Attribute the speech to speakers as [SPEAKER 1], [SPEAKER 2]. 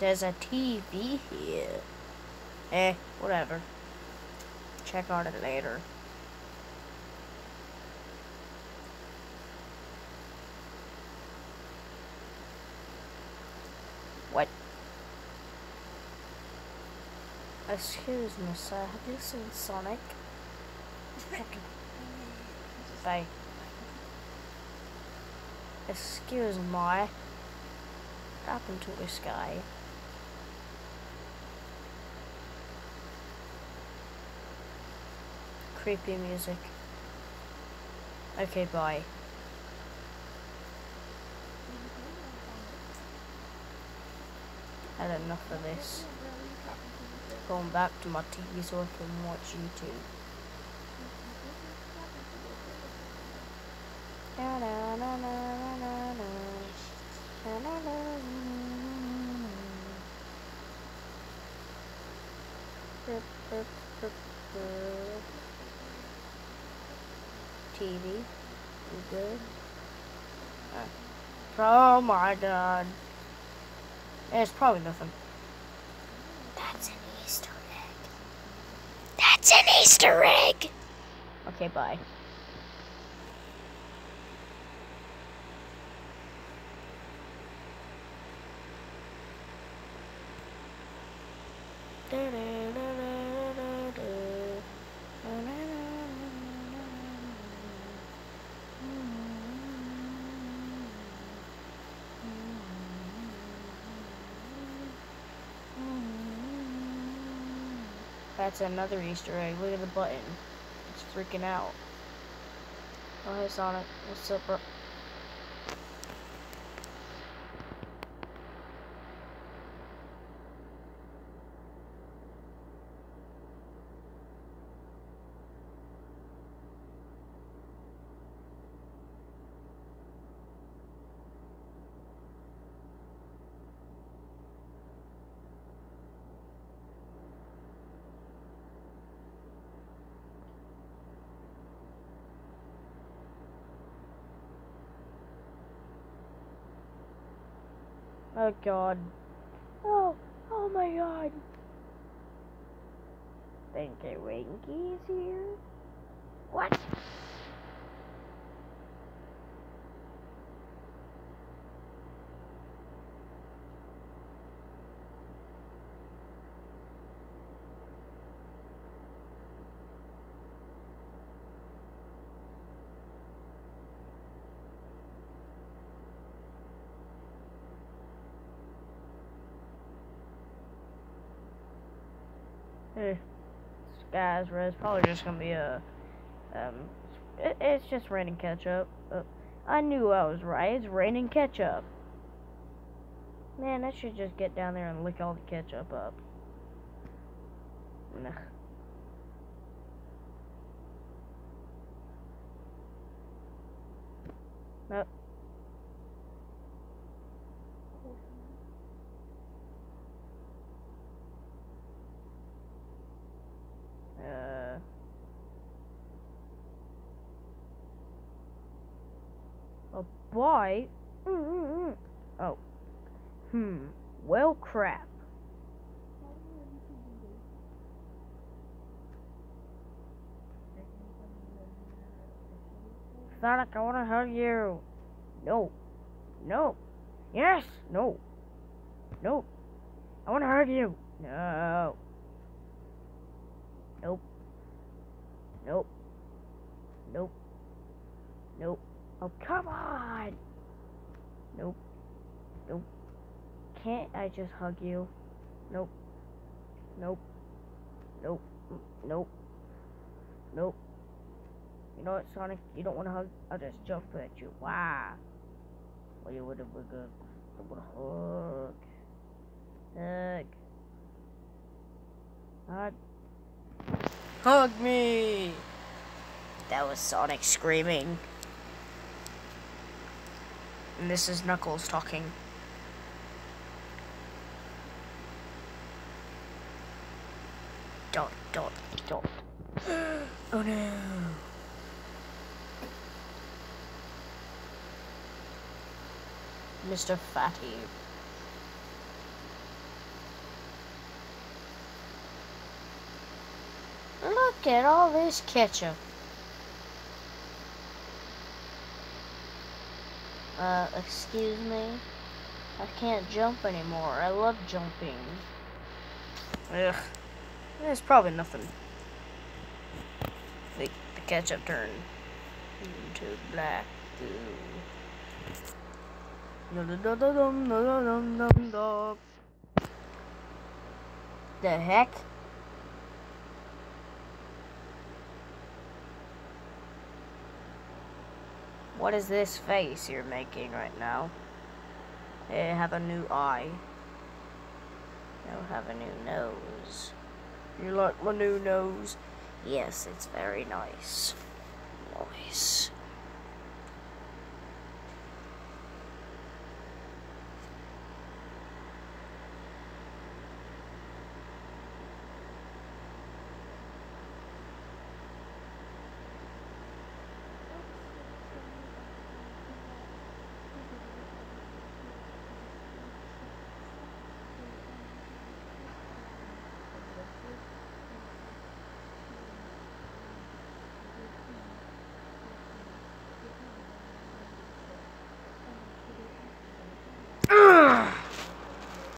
[SPEAKER 1] There's a TV here. Eh, whatever. Check on it later. What? Excuse me, sir. Have you seen Sonic? Bye. Excuse me. What happened to this guy? Creepy music. Okay, bye. Had enough of this. Going back to my TV so I can watch YouTube. TV, you good? Uh, oh my god. It's probably nothing.
[SPEAKER 2] That's an Easter egg. That's an Easter egg.
[SPEAKER 1] Okay, bye. That's another Easter egg. Look at the button. It's freaking out. Oh, hey Sonic. What's up, bro? Oh god. Oh, oh my god. Pinky Winky's here? What? Hey, guys, it's probably just gonna be a, um, it, it's just raining ketchup. Uh, I knew I was right. It's raining ketchup. Man, I should just get down there and lick all the ketchup up. Nah. Nope. Uh. A boy? Mm, mm, mm. Oh. Hmm. Well, crap. Sonic, I want to hug you. No. No. Yes. No. No. I want to hug you. No. Nope. Nope. Nope. Nope. Oh, come on! Nope. Nope. Can't I just hug you? Nope. Nope. Nope. Nope. Nope. You know what, Sonic? You don't want to hug? I'll just jump at you. Wow. Well, you would have been good. I want to hug. Hug. Hug. Hug me! That was Sonic screaming. And this is Knuckles talking. Dot, dot, dot. oh no. Mr. Fatty. Look at all this ketchup. Uh, excuse me? I can't jump anymore. I love jumping. Ugh. There's probably nothing. The, the ketchup turned into black goo. The heck? What is this face you're making right now? I have a new eye. I have a new nose. You like my new nose? Yes, it's very nice. Nice.